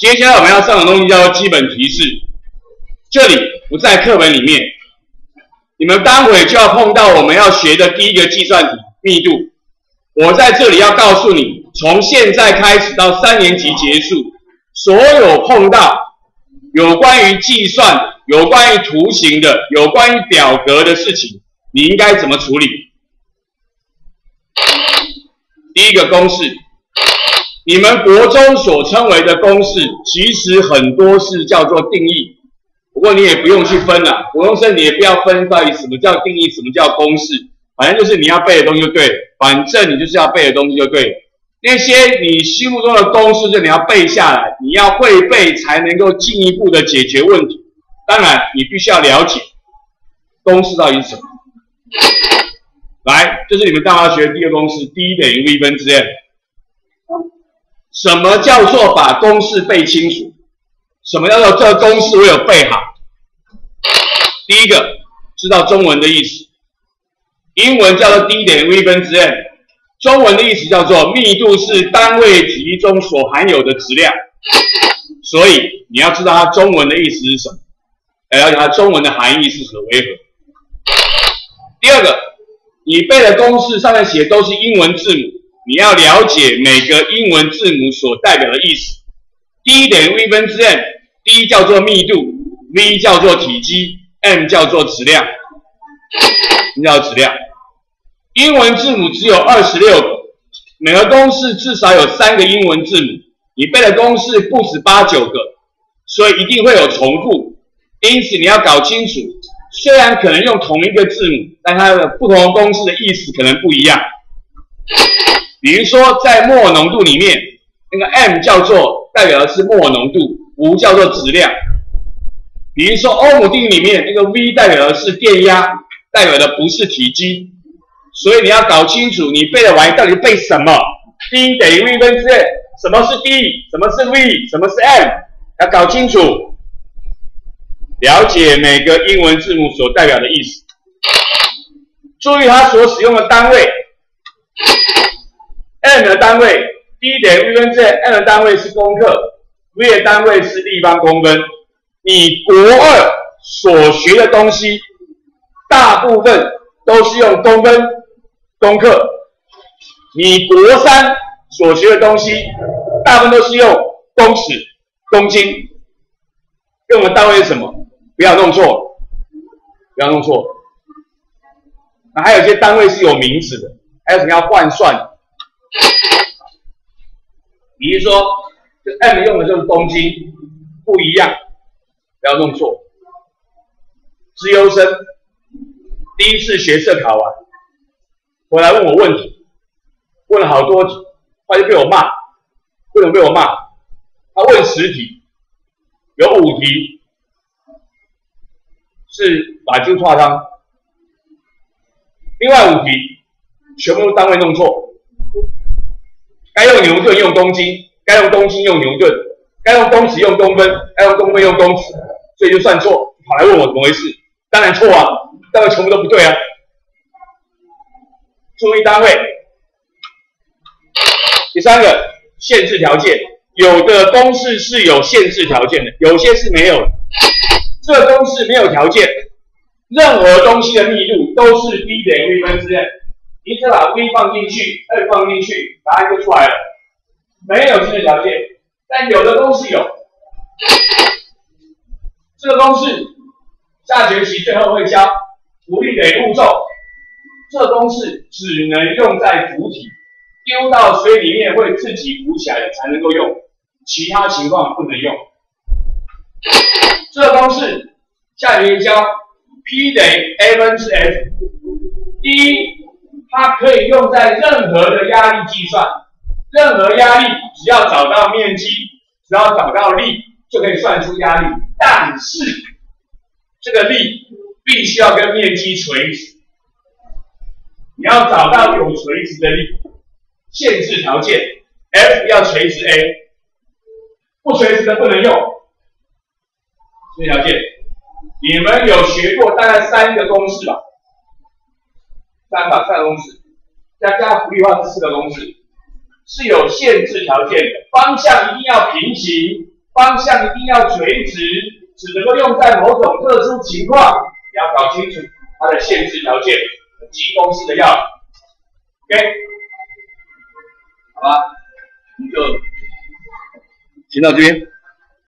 接下来我们要上的东西叫做基本提示，这里不在课本里面，你们待会就要碰到我们要学的第一个计算题密度。我在这里要告诉你，从现在开始到三年级结束，所有碰到有关于计算、有关于图形的、有关于表格的事情，你应该怎么处理？第一个公式，你们国中所称为的公式，其实很多是叫做定义。不过你也不用去分了，国中生你也不要分到底什么叫定义，什么叫公式，反正就是你要背的东西就对了。反正你就是要背的东西就对了。那些你心目中的公式，就你要背下来，你要会背才能够进一步的解决问题。当然，你必须要了解公式到底是什么。来，这是你们大学学第二公式，d 等于 v 分之 m。什么叫做把公式背清楚？什么叫做这公式我有背好？第一个，知道中文的意思，英文叫做 d 等于 v 分之 m，中文的意思叫做密度是单位体积中所含有的质量，所以你要知道它中文的意思是什么，了解它中文的含义是何为何。第二个。你背的公式上面写都是英文字母，你要了解每个英文字母所代表的意思。D 等于 V 分之 m，D 叫做密度，V 叫做体积，m 叫做质量，叫质量。英文字母只有二十六个，每个公式至少有三个英文字母。你背的公式不止八九个，所以一定会有重复，因此你要搞清楚。虽然可能用同一个字母，但它的不同公式的意思可能不一样。比如说，在墨浓度里面，那个 m 叫做代表的是墨浓度，无叫做质量。比如说，欧姆定律里面那个 V 代表的是电压，代表的不是体积。所以你要搞清楚，你背的玩意到底背什么？D 等于 V 分之 m，什么是 D？什么是 V？什么是 m？要搞清楚。了解每个英文字母所代表的意思，注意它所使用的单位，m 的单位，D 等于 V 分之 m 的单位是公克，V 的单位是立方公分。你国二所学的东西，大部分都是用公分、公克；你国三所学的东西，大部分都是用公尺、公斤。用的单位是什么？不要弄错，不要弄错。那还有一些单位是有名字的，还有什么要换算？比如说，这 m 用的就是公斤，不一样，不要弄错。资优生第一次学测考完，回来问我问题，问了好多题，他就被我骂。为什么被我骂？他问十题，有五题。是把金画汤，另外五题全部单位弄错，该用牛顿用公斤，该用公斤用牛顿，该用公尺用公分，该用公分用公尺，所以就算错，跑来问我怎么回事？当然错啊，单位全部都不对啊。注意单位。第三个限制条件，有的公式是有限制条件的，有些是没有。这个公式没有条件，任何东西的密度都是 d 等于 v 分之 m，你再把 v 放进去，m 放进去，答案就出来了。没有限制条件，但有的公式有。这个公式下学期最后会教，浮力等于物重。这公式只能用在浮体，丢到水里面会自己浮起来的才能够用，其他情况不能用。这个公式下学期教，P 等于 a 分之 F。第一，它可以用在任何的压力计算，任何压力只要找到面积，只要找到力，就可以算出压力。但是这个力必须要跟面积垂直，你要找到有垂直的力，限制条件，F 要垂直 A，不垂直的不能用。这条件，你们有学过大概三个公式吧？三吧，三个公式，加加浮力化是四个公式，是有限制条件的。方向一定要平行，方向一定要垂直，只能够用在某种特殊情况，要搞清楚它的限制条件及公式的要领。OK，好吧，我们就先到这边。